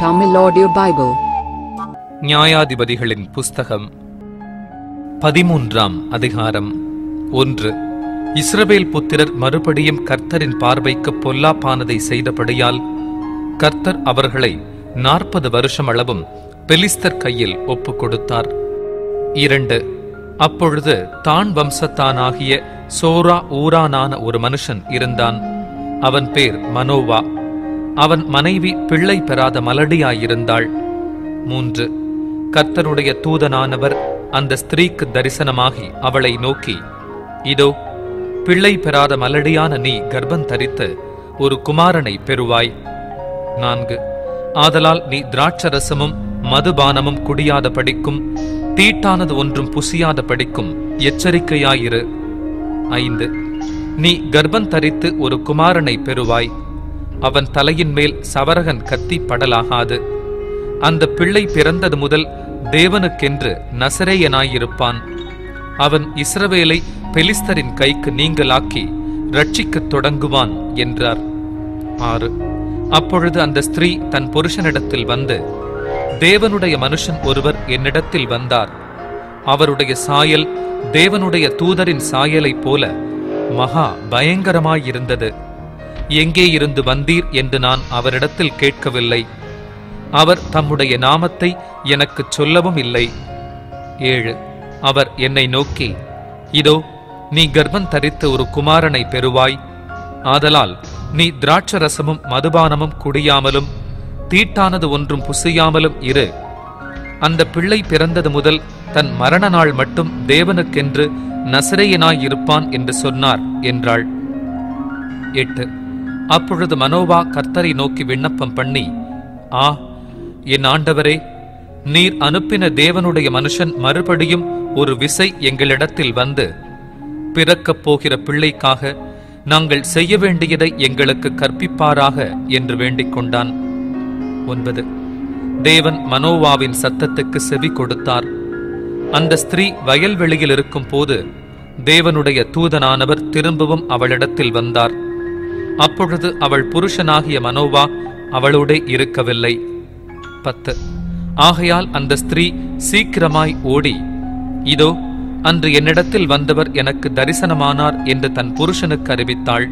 Tamil audio Bible நியாயாதிபதிகளின் புஸ்தகம் பதிமூன்றாம் அதிகாரம் ஒன்று. இஸ்ரவேல் புத்திரர் மறுபடியும் கர்த்தரின் பார்வைக்கு பொல்லாப்பானதை செய்தபடியால் கர்த்தர் அவர்களை நாற்பது வருஷம் அளவும் பெலிஸ்தர் கையில் ஒப்புக் கொடுத்தார் இரண்டு அப்பொழுது தான் வம்சத்தானாகிய சோரா ஊரானான ஒரு மனுஷன் இருந்தான். அவன் பேர் மனோவா. அவன் மனைவி பிள்ளை பெறாத மலடியாயிருந்தாள். மூன்று. கர்த்தருடைய தூதனானவர் அந்த ஸ்திரீக்கு தரிசனமாகி அவளை நோக்கி இதோ பிள்ளை பெறாத மலடியான நீ கர்ப்பம் தரித்து ஒரு குமாரனை பெறுவாய். நான்கு. ஆதலால் நீ திராட்சரசமும் மதுபானமும் குடியாத படிக்கும் தீட்டானது ஒன்றும் புசியாத படிக்கும் எச்சரிக்கையாயிரு. ஐந்து. நீ கர்ப்பம் தரித்து ஒரு குமாரனை பெறுவாய். அவன் தலையின் மேல் சவரகன் கத்தி படலாகாது. அந்த பிள்ளை பிறந்தது முதல் தேவனுக்கென்று நசரேயனாயிருப்பான். அவன் இஸ்ரவேலை பெலிஸ்தரின் கைக்கு நீங்களாக்கி ரட்சிக்கத் தொடங்குவான் என்றார். ஆறு. அப்பொழுது அந்த ஸ்திரீ தன் புருஷனிடத்தில் வந்து தேவனுடைய மனுஷன் ஒருவர் என்னிடத்தில் வந்தார். அவருடைய சாயல் தேவனுடைய தூதரின் சாயலைப் போல மகா பயங்கரமாயிருந்தது. எங்கே இருந்து வந்தீர் என்று நான் அவரிடத்தில் கேட்கவில்லை. அவர் தம்முடைய நாமத்தை எனக்குச் சொல்லவும் இல்லை. ஏழு. அவர் என்னை நோக்கி இதோ நீ கர்ப்பம் தரித்து ஒரு குமாரனை பெறுவாய். ஆதலால் நீ திராட்சரசமும் மதுபானமும் குடியாமலும் தீட்டானது ஒன்றும் புசியாமலும் இரு. அந்த பிள்ளை பிறந்தது முதல் தன் மரண நாள் மட்டும் தேவனுக்கென்று நசிரையனாயிருப்பான் என்று சொன்னார் என்றாள். எட்டு. அப்பொழுது மனோவா கர்த்தரை நோக்கி விண்ணப்பம் பண்ணி ஆ என் ஆண்டவரே நீர் அனுப்பின தேவனுடைய மனுஷன் மறுபடியும் ஒரு விசை எங்களிடத்தில் வந்து பிறக்கப் போகிற பிள்ளைக்காக நாங்கள் செய்ய வேண்டியதை எங்களுக்கு கற்பிப்பாராக என்று வேண்டிக் கொண்டான். ஒன்பது. தேவன் மனோவாவின் சத்தத்துக்கு செவி கொடுத்தார். அந்த ஸ்திரீ வயல்வெளியில் இருக்கும் போது தேவனுடைய தூதனானவர் திரும்பவும் அவளிடத்தில் வந்தார். அப்பொழுது அவள் புருஷனாகிய மனோவா அவளோடே இருக்கவில்லை. பத்து. ஆகையால் அந்த ஸ்திரீ சீக்கிரமாய் ஓடி இதோ அன்று என்னிடத்தில் வந்தவர் எனக்கு தரிசனமானார் என்று தன் புருஷனுக்கு அறிவித்தாள்.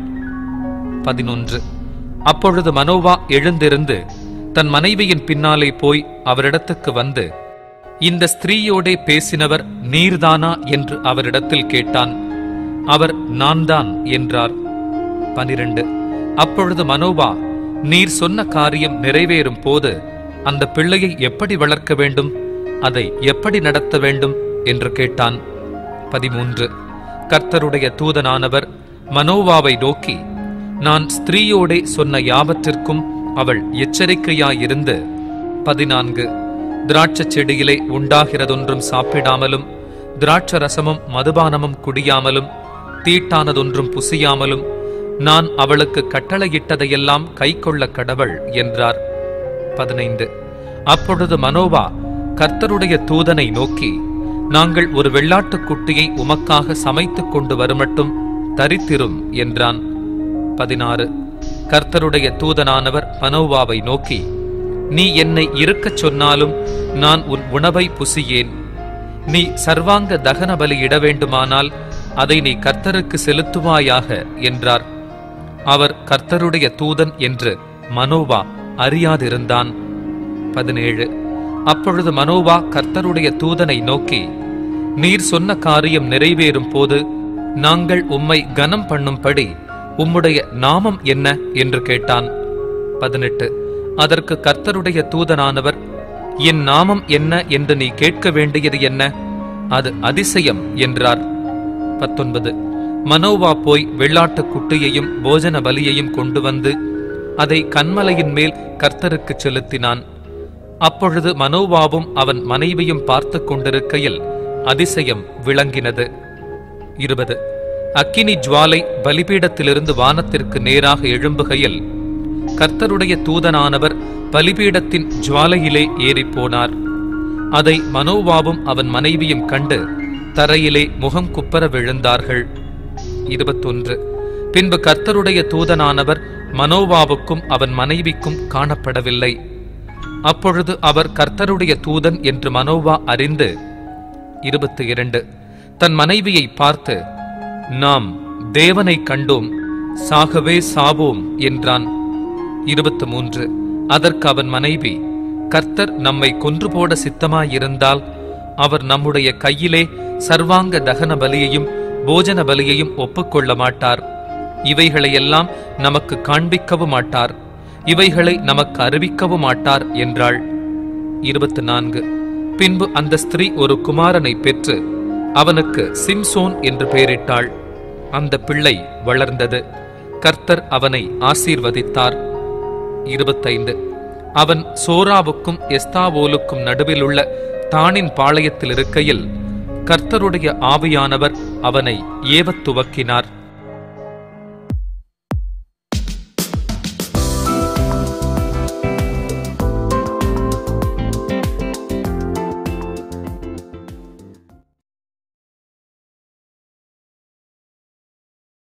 பதினொன்று. அப்பொழுது மனோவா எழுந்திருந்து தன் மனைவியின் பின்னாலே போய் அவரிடத்துக்கு வந்து இந்த ஸ்திரீயோடே பேசினவர் நீர்தானா? என்று அவரிடத்தில் கேட்டான். அவர் நான்தான் என்றார். பனிரெண்டு. அப்பொழுது மனோவா நீர் சொன்ன காரியம் நிறைவேறும் போது அந்த பிள்ளையை எப்படி வளர்க்க வேண்டும்? அதை எப்படி நடத்த வேண்டும்? என்று கேட்டான். பதிமூன்று. கர்த்தருடைய தூதனானவர் மனோவாவை நோக்கி நான் ஸ்திரீயோடே சொன்ன யாவற்றிற்கும் அவள் எச்சரிக்கையாயிருந்து பதினான்கு. திராட்சை செடியிலே உண்டாகிறதொன்றும் சாப்பிடாமலும் திராட்ச ரசமும் மதுபானமும் குடியாமலும் தீட்டானதொன்றும் புசியாமலும் நான் அவளுக்கு கட்டளையிட்டதையெல்லாம் கைக்கொள்ள கடவள் என்றார். பதினைந்து. அப்பொழுது மனோவா கர்த்தருடைய தூதனை நோக்கி நாங்கள் ஒரு வெள்ளாட்டுக் குட்டியை உமக்காக சமைத்துக் கொண்டு வருமட்டும் தரித்திரும் என்றான். பதினாறு. கர்த்தருடைய தூதனானவர் மனோவாவை நோக்கி நீ என்னை இருக்கச் சொன்னாலும் நான் உன் உணவை புசியேன். நீ சர்வாங்க தகன பலி இட வேண்டுமானால் அதை நீ கர்த்தருக்கு செலுத்துவாயாக என்றார். அவர் கர்த்தருடைய தூதன் என்று மனோவா அறியாதிருந்தான். பதினேழு. அப்பொழுது மனோவா கர்த்தருடைய தூதனை நோக்கி நீர் சொன்ன காரியம் நிறைவேறும் போது நாங்கள் உம்மை கனம் பண்ணும்படி உம்முடைய நாமம் என்ன? என்று கேட்டான். பதினெட்டு. அதற்கு கர்த்தருடைய தூதனானவர் என் நாமம் என்ன என்று நீ கேட்க வேண்டியது என்ன? அது அதிசயம் என்றார். பத்தொன்பது. மனோவா போய் வெள்ளாட்டுக் குட்டியையும் போஜன பலியையும் கொண்டு வந்து அதை கண்மலையின் மேல் கர்த்தருக்கு செலுத்தினான். அப்பொழுது மனோவாவும் அவன் மனைவியும் பார்த்து கொண்டிருக்கையில் அதிசயம் விளங்கினது. இருபது. அக்கினி ஜுவாலை பலிபீடத்திலிருந்து வானத்திற்கு நேராக எழும்புகையில் கர்த்தருடைய தூதனானவர் பலிபீடத்தின் ஜுவாலையிலே ஏறிப்போனார். அதை மனோவாவும் அவன் மனைவியும் கண்டு தரையிலே முகம் குப்பர விழுந்தார்கள். இருபத்தொன்று. பின்பு கர்த்தருடைய தூதனானவர் மனோவாவுக்கும் அவன் மனைவிக்கும் காணப்படவில்லை. அப்பொழுது அவர் கர்த்தருடைய தூதன் என்று மனோவா அறிந்து இருபத்தி இரண்டு தன் மனைவியை பார்த்து நாம் தேவனை கண்டோம் சாகவே சாவோம் என்றான். இருபத்து மூன்று அதற்கு அவன் மனைவி கர்த்தர் நம்மை கொன்று போட சித்தமாயிருந்தால் அவர் நம்முடைய கையிலே சர்வாங்க தகன பலியையும் போஜன பலியையும் ஒப்புக்கொள்ள மாட்டார் இவைகளையெல்லாம் நமக்கு காண்பிக்கவும் மாட்டார் இவைகளை நமக்கு அறிவிக்கவும் மாட்டார் என்றாள். இருபத்து நான்கு பின்பு அந்த ஸ்திரீ ஒரு குமாரனை பெற்று அவனுக்கு சிம்சோன் என்று பெயரிட்டாள். அந்த பிள்ளை வளர்ந்தது. கர்த்தர் அவனை ஆசீர்வதித்தார். இருபத்தைந்து. அவன் சோராவுக்கும் எஸ்தாவோலுக்கும் நடுவிலுள்ள தானின் பாளையத்தில் இருக்கையில் கர்த்தருடைய ஆவியானவர் அவனை ஏவத் துவக்கினார்.